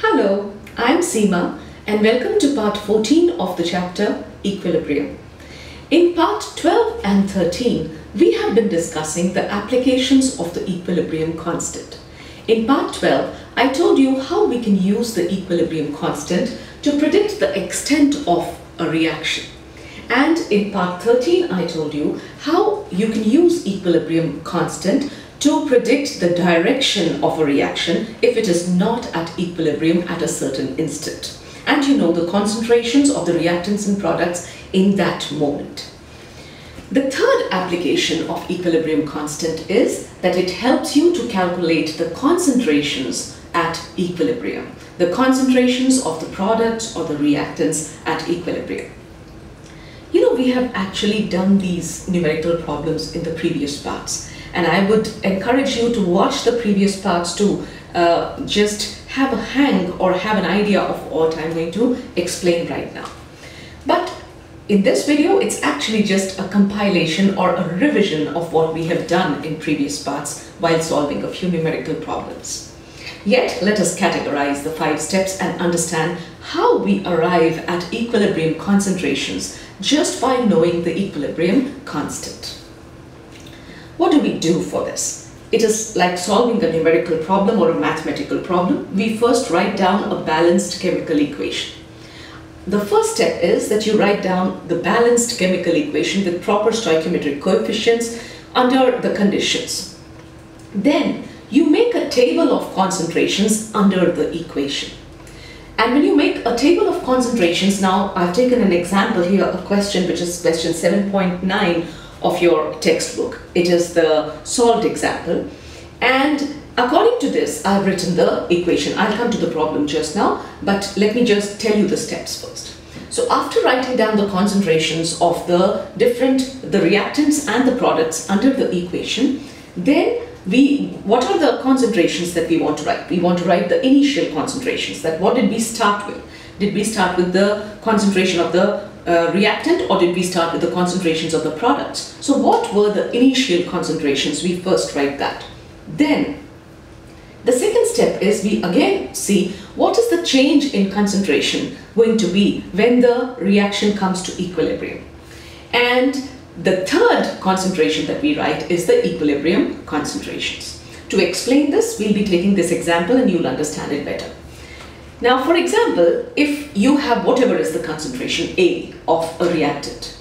Hello, I'm Seema and welcome to part 14 of the chapter Equilibrium. In part 12 and 13, we have been discussing the applications of the equilibrium constant. In part 12, I told you how we can use the equilibrium constant to predict the extent of a reaction. And in part 13, I told you how you can use equilibrium constant to predict the direction of a reaction if it is not at equilibrium at a certain instant. And you know the concentrations of the reactants and products in that moment. The third application of equilibrium constant is that it helps you to calculate the concentrations at equilibrium, the concentrations of the products or the reactants at equilibrium. You know, we have actually done these numerical problems in the previous parts and I would encourage you to watch the previous parts to uh, just have a hang or have an idea of what I'm going to explain right now. But in this video, it's actually just a compilation or a revision of what we have done in previous parts while solving a few numerical problems. Yet, let us categorize the five steps and understand how we arrive at equilibrium concentrations just by knowing the equilibrium constant. What do we do for this? It is like solving a numerical problem or a mathematical problem. We first write down a balanced chemical equation. The first step is that you write down the balanced chemical equation with proper stoichiometric coefficients under the conditions. Then you make a table of concentrations under the equation. And when you make a table of concentrations, now I've taken an example here, a question which is question 7.9 of your textbook. It is the solved example. And according to this, I've written the equation. I'll come to the problem just now, but let me just tell you the steps first. So after writing down the concentrations of the different, the reactants and the products under the equation, then we, what are the concentrations that we want to write? We want to write the initial concentrations, that what did we start with? Did we start with the concentration of the uh, reactant or did we start with the concentrations of the products? So what were the initial concentrations? We first write that. Then the second step is we again see what is the change in concentration going to be when the reaction comes to equilibrium. And the third concentration that we write is the equilibrium concentrations. To explain this, we'll be taking this example and you'll understand it better. Now, for example, if you have whatever is the concentration A of a reactant,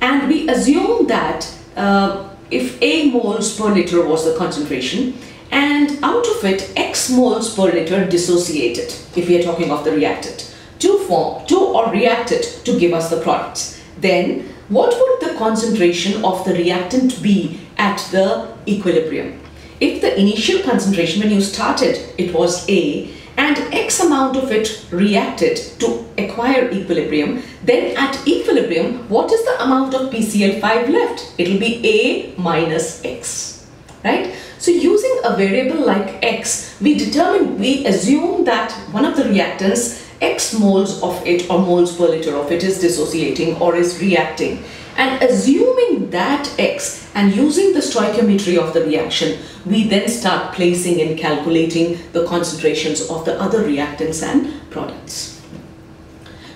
and we assume that uh, if A moles per liter was the concentration, and out of it X moles per liter dissociated, if we are talking of the reactant, to form, to or reacted to give us the products, then what would the concentration of the reactant be at the equilibrium? If the initial concentration when you started, it was A, and X amount of it reacted to acquire equilibrium, then at equilibrium, what is the amount of PCl5 left? It will be A minus X, right? So using a variable like X, we determine, we assume that one of the reactants, X moles of it or moles per liter of it is dissociating or is reacting. And assuming that X and using the stoichiometry of the reaction, we then start placing and calculating the concentrations of the other reactants and products.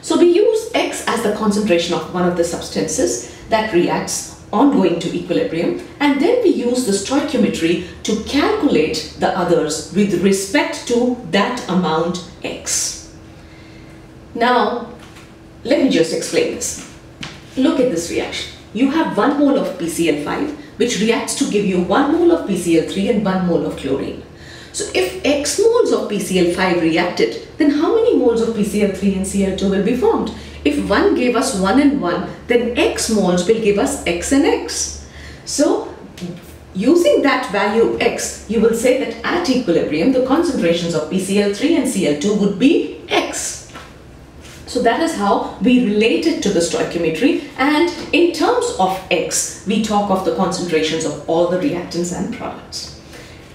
So we use X as the concentration of one of the substances that reacts ongoing to equilibrium and then we use the stoichiometry to calculate the others with respect to that amount X. Now, let me just explain this. Look at this reaction. You have 1 mole of PCl5 which reacts to give you 1 mole of PCl3 and 1 mole of chlorine. So if X moles of PCl5 reacted, then how many moles of PCl3 and Cl2 will be formed? If 1 gave us 1 and 1, then X moles will give us X and X. So using that value X, you will say that at equilibrium, the concentrations of PCl3 and Cl2 would be X. So that is how we relate it to the stoichiometry and in terms of X, we talk of the concentrations of all the reactants and products.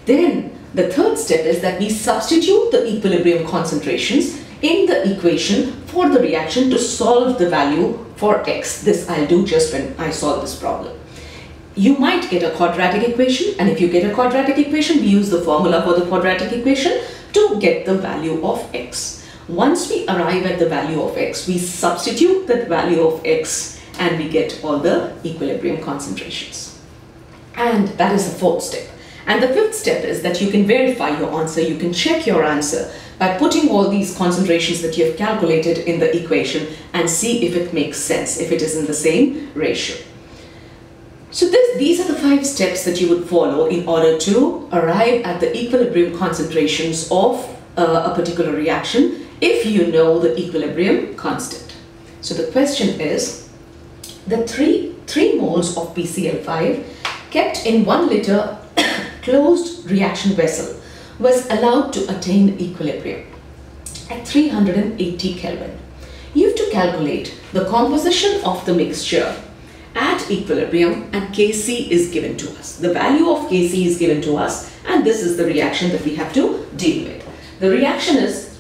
Then the third step is that we substitute the equilibrium concentrations in the equation for the reaction to solve the value for X. This I'll do just when I solve this problem. You might get a quadratic equation and if you get a quadratic equation, we use the formula for the quadratic equation to get the value of x. Once we arrive at the value of x, we substitute that value of x and we get all the equilibrium concentrations. And that is the fourth step. And the fifth step is that you can verify your answer, you can check your answer by putting all these concentrations that you have calculated in the equation and see if it makes sense, if it is in the same ratio. So this, these are the five steps that you would follow in order to arrive at the equilibrium concentrations of uh, a particular reaction if you know the equilibrium constant. So the question is, the three, three moles of PCl5 kept in one liter closed reaction vessel was allowed to attain equilibrium at 380 Kelvin. You have to calculate the composition of the mixture at equilibrium and Kc is given to us. The value of Kc is given to us and this is the reaction that we have to deal with. The reaction is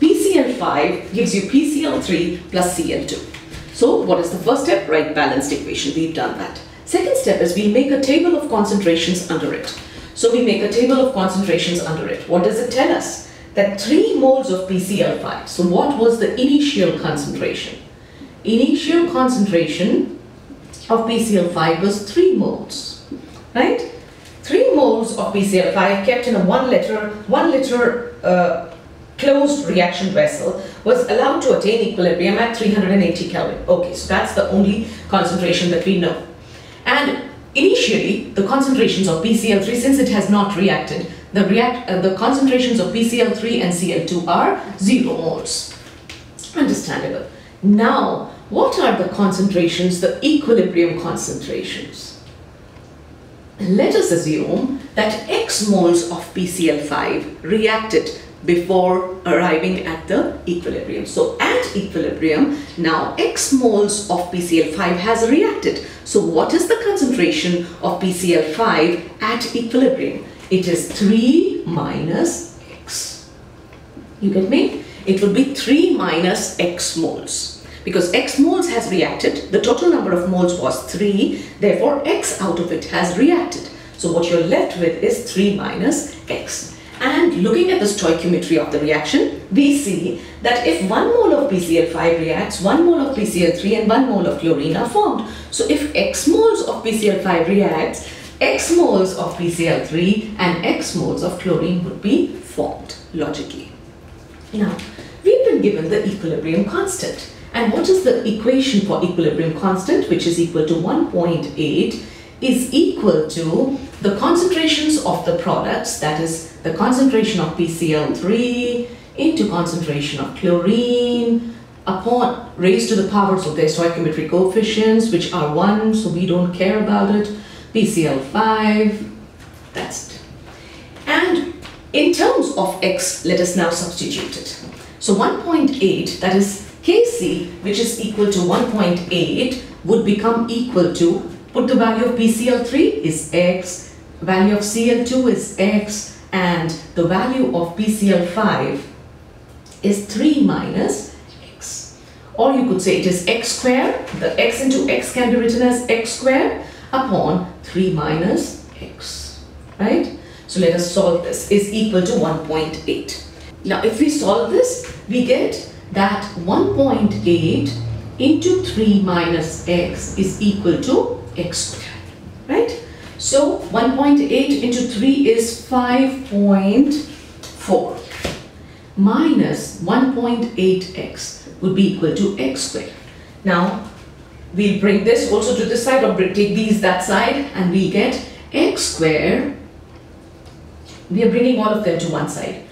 PCl5 gives you PCl3 plus Cl2. So what is the first step? Write balanced equation. We've done that. Second step is we make a table of concentrations under it. So we make a table of concentrations under it. What does it tell us? That 3 moles of PCl5. So what was the initial concentration? Initial concentration of PCl5 was 3 moles, right? 3 moles of PCl5 kept in a 1 liter, 1 liter uh, closed reaction vessel was allowed to attain equilibrium at 380 Kelvin. Okay, so that's the only concentration that we know. And initially, the concentrations of PCl3, since it has not reacted, the, react, uh, the concentrations of PCl3 and Cl2 are 0 moles. Understandable. Now, what are the concentrations, the equilibrium concentrations? Let us assume that X moles of PCl5 reacted before arriving at the equilibrium. So at equilibrium, now X moles of PCl5 has reacted. So what is the concentration of PCl5 at equilibrium? It is 3 minus X. You get me? It will be 3 minus X moles. Because X moles has reacted, the total number of moles was 3, therefore X out of it has reacted. So what you're left with is 3 minus X. And looking at the stoichiometry of the reaction, we see that if 1 mole of PCl5 reacts, 1 mole of PCl3 and 1 mole of chlorine are formed. So if X moles of PCl5 reacts, X moles of PCl3 and X moles of chlorine would be formed logically. Now, we've been given the equilibrium constant. And what is the equation for equilibrium constant, which is equal to 1.8, is equal to the concentrations of the products, that is the concentration of PCl3 into concentration of chlorine upon raised to the powers of their stoichiometric coefficients, which are 1, so we don't care about it, PCl5, that's it. And in terms of x, let us now substitute it. So 1.8, that is Kc, which is equal to 1.8, would become equal to, put the value of PCl3 is x, value of Cl2 is x, and the value of PCl5 is 3 minus x. Or you could say it is x squared, the x into x can be written as x squared upon 3 minus x, right? So let us solve this, is equal to 1.8. Now if we solve this, we get that 1.8 into 3 minus x is equal to x squared, right? So 1.8 into 3 is 5.4 minus 1.8x would be equal to x squared. Now we'll bring this also to this side or take these that side and we get x squared. We are bringing all of them to one side.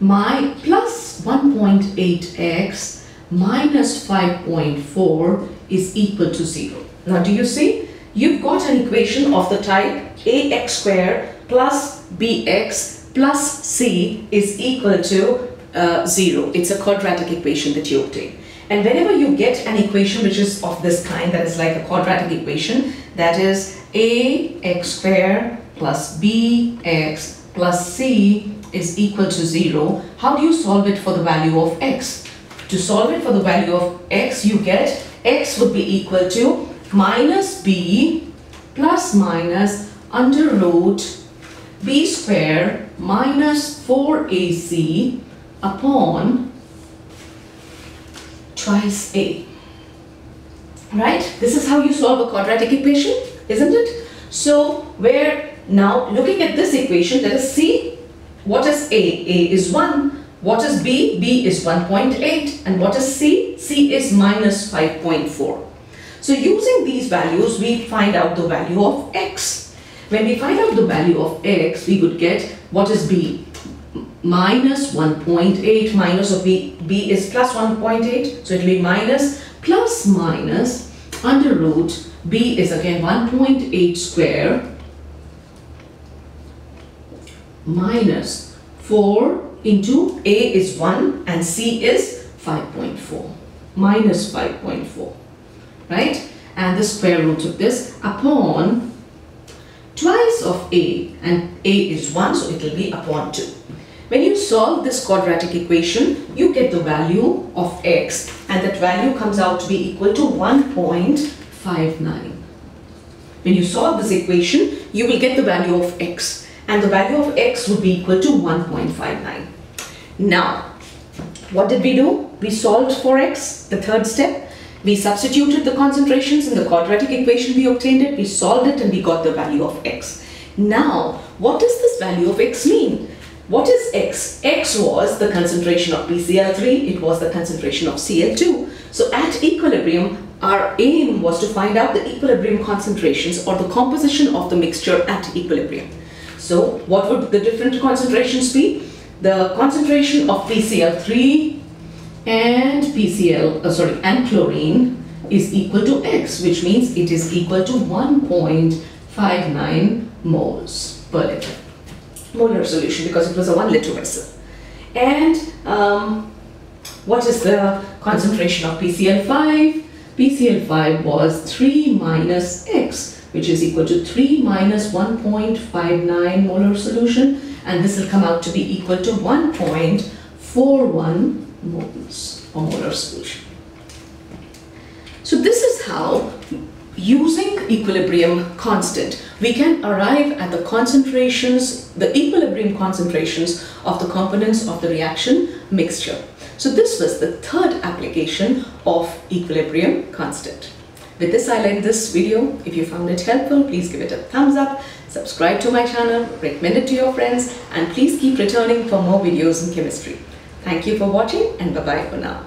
My plus 1.8x minus 5.4 is equal to 0. Now do you see? You've got an equation of the type ax squared plus bx plus c is equal to uh, 0. It's a quadratic equation that you obtain. And whenever you get an equation which is of this kind, that is like a quadratic equation, that is ax squared plus bx plus c is equal to 0, how do you solve it for the value of x? To solve it for the value of x, you get x would be equal to minus b plus minus under root b square minus 4ac upon twice A. Right? This is how you solve a quadratic equation, isn't it? So, where now looking at this equation, let us see what is A? A is 1. What is B? B is 1.8. And what is C? C is minus 5.4. So using these values, we find out the value of X. When we find out the value of X, we would get what is B? Minus 1.8 minus of B, B is plus 1.8. So it will be minus plus minus under root B is again 1.8 square minus 4 into A is 1 and C is 5.4 minus 5.4 right and the square root of this upon twice of A and A is 1 so it will be upon 2 when you solve this quadratic equation you get the value of x and that value comes out to be equal to 1.59 when you solve this equation you will get the value of x and the value of x would be equal to 1.59. Now, what did we do? We solved for x, the third step. We substituted the concentrations in the quadratic equation, we obtained it, we solved it and we got the value of x. Now, what does this value of x mean? What is x? x was the concentration of PCl3, it was the concentration of Cl2. So at equilibrium, our aim was to find out the equilibrium concentrations or the composition of the mixture at equilibrium. So what would the different concentrations be? The concentration of PCl3 and PCl, uh, sorry, and chlorine is equal to X, which means it is equal to 1.59 moles per liter. Molar solution because it was a 1 liter vessel. And um, what is the concentration of PCl5? PCl5 was 3 minus X which is equal to 3 minus 1.59 molar solution and this will come out to be equal to 1.41 moles or molar solution. So this is how using equilibrium constant we can arrive at the concentrations, the equilibrium concentrations of the components of the reaction mixture. So this was the third application of equilibrium constant. With this, I end this video. If you found it helpful, please give it a thumbs up, subscribe to my channel, recommend it to your friends, and please keep returning for more videos in chemistry. Thank you for watching and bye-bye for now.